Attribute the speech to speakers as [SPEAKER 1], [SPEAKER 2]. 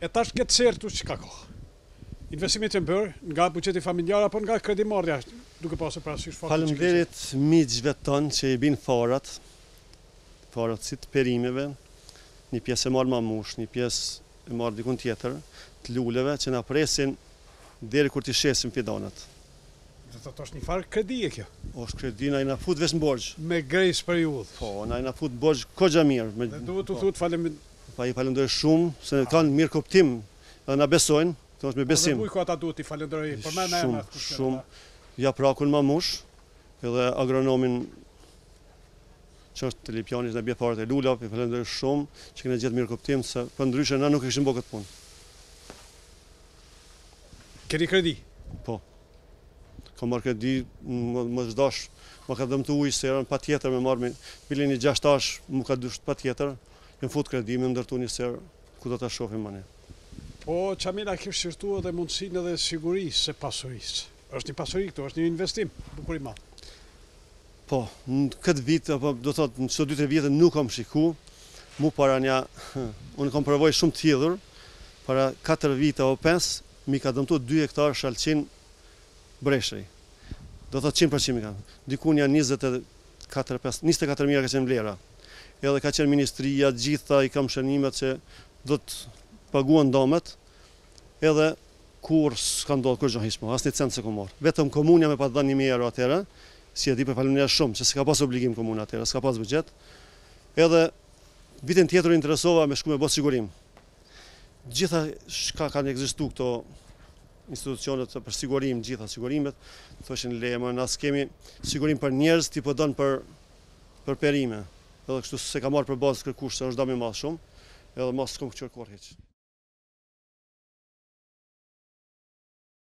[SPEAKER 1] E tash këtë sërtu që ka kohë. Investimet i keni bërë nga buxheti familjar apo nga kredimarrja, duke pasur parasysh faktin.
[SPEAKER 2] Faleminderit miqve tonë që i bin farat, farat si të perimeve, një pjesë e marr Mamushë, një pjesë e marr dikun tjetër, të luleve që na presin deri kur të shesim fidanet.
[SPEAKER 1] Do të thotë është një farë kredie kjo.
[SPEAKER 2] Është kredi, na i na fut veç në borxh.
[SPEAKER 1] Me grejs për i udhës.
[SPEAKER 2] Po, na i na fut borxh koxha mirë. Me...
[SPEAKER 1] Dhe duhet të thotë falem...
[SPEAKER 2] Po i falënderoj shumë, se na kanë mirëkuptim, edhe na besojnë, kjo është me besim.
[SPEAKER 1] Po, dhe bujku ata duhet t'i falënderojë, për me me me...
[SPEAKER 2] Shumë, shumë, Japrakun Mamushë, edhe agronomin që është te Lipjani, që na bje farët e lulave, i falënderoj shumë, që kanë gjithë mirëkuptim, se përndryshe, na nuk e kishim bo këtë punë.
[SPEAKER 1] Keni kredi?
[SPEAKER 2] Po. Kam marrë kredi, më është dash, më ka dëmtu uji serrën, patjetër me marrë, bile një gjashtash, m'u ka dasht patjetër, jam fut kredi, me ndërtu një serrë, ku do të shofim më ne.
[SPEAKER 1] Po, Qamil, a e ke shqyrtu edhe mundësinë e sigurisë së pasurisë. është një pasuri këtu, është një investim, bukur i madh.
[SPEAKER 2] Po, në këtë vit, apo do thotë në çdo dy tre vite nuk kam shiku, mu para nja... unë kam përvojë shumë të hidhur, para 4 vite apo 5, m'i ka dëmtu 2 hektarë shalqi breshëri. Do thotë 100% m'i ka. Diku nja 24, 5, 24 mijë euro ka qenë vlera. Edhe ka qenë ministria, gjitha i kam shënimet që do t'i paguajnë damet, edhe kurr s'ka ndodh kurgjo hiç po asnjë cent s'e kom marr vetëm komuna m'i pat dhanë njëmijë euro atëherë që e di por faleminderit shumë se s'ka pas obligim komuna atëherë s'ka pas buxhet edhe vitin tjetër interesova me shku me e bë sigurim gjitha shka kanë ekzistu këto institucionet për sigurim gjitha sigurimet thoshin leje more na s'kemi sigurim për njerëz ti po don për për perime, edhe kështu s'e ka marrë për bazë kërkush se është dëm i madh shumë, edhe ma s'e kom këqyrë kurrë hiç.